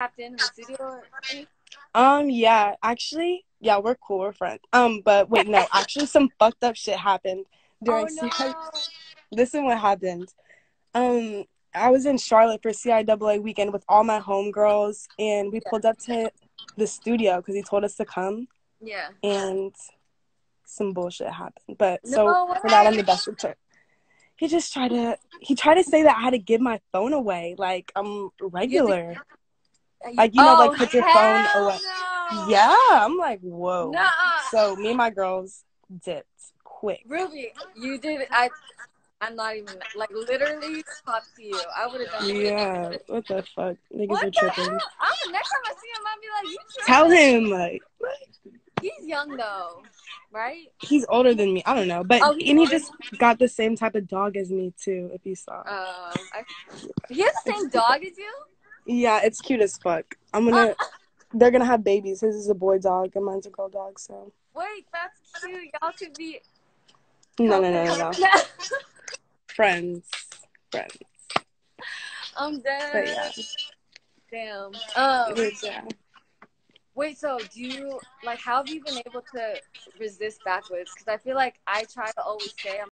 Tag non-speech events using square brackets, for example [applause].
tapped in, the studio? Um, yeah, actually, yeah, we're cool, we're friends. Um, but wait, no, [laughs] actually, some fucked up shit happened during Oh no. Listen, what happened. Um, I was in Charlotte for CIAA weekend with all my homegirls, and we Yeah. pulled up to the studio because he told us to come, Yeah. and some bullshit happened. But No so we're not on the best of terms. He just tried to he tried to say that I had to give my phone away, like I'm regular. Like, you know, like, Oh, put your phone away. No. Yeah, I'm like, whoa. Nuh-uh. So me and my girls dipped quick. Rubi, you did. I. I'm not even like literally talk to you. I would have done. it. Yeah, what the fuck? Niggas What are the tripping. hell? I'm next time I see him, I'll be like, you tripping. Tell him like He's young though, right? he's older than me. I don't know, but Oh, and he just got the same type of dog as me too. If you saw, Um, I, he has the same dog as you. Yeah, it's cute as fuck. I'm gonna. [laughs] They're gonna have babies. His is a boy dog, and mine's a girl dog. So Wait, that's cute. Y'all could be. no, no, no, no, no. [laughs] Friends, friends. I'm dead. But yeah, Damn. Um. yeah. Wait. So, do you like? How have you been able to resist backwards? Because I feel like I try to always say I'm